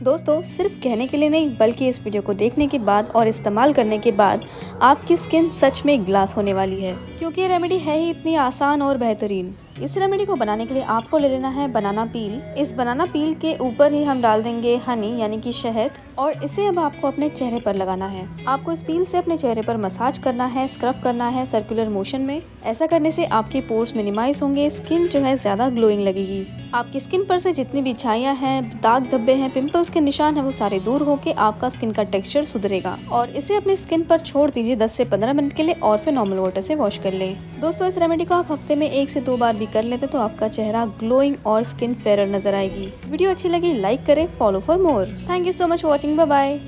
दोस्तों, सिर्फ़ कहने के लिए नहीं, बल्कि इस वीडियो को देखने के बाद और इस्तेमाल करने के बाद आपकी स्किन सच में ग्लास होने वाली है। क्योंकि ये रेमेडी है ही इतनी आसान और बेहतरीन। इस रेमेडी को बनाने के लिए आपको ले लेना है बनाना पील इस बनाना पील के ऊपर ही हम डाल देंगे हनी यानी कि शहद, और इसे अब आपको अपने चेहरे पर लगाना है। आपको इस पील से अपने चेहरे पर मसाज करना है स्क्रब करना है सर्कुलर मोशन में। ऐसा करने से आपके पोर्स मिनिमाइज होंगे स्किन जो है ज़्यादा ग्लोइंग लगेगी। आपकी स्किन पर से जितनी भी छाइयाँ हैं, दाग धब्बे हैं पिंपल्स के निशान हैं, वो सारे दूर होके आपका स्किन का टेक्सचर सुधरेगा। और इसे अपनी स्किन पर छोड़ दीजिए 10 से 15 मिनट के लिए और फिर नॉर्मल वाटर से वॉश कर लें। दोस्तों, इस रेमेडी को आप हफ़्ते में एक से दो बार भी कर लेते तो आपका चेहरा ग्लोइंग और स्किन फेयर नज़र आएगी। वीडियो अच्छी लगी लाइक करे follow for more thank you so much watching bye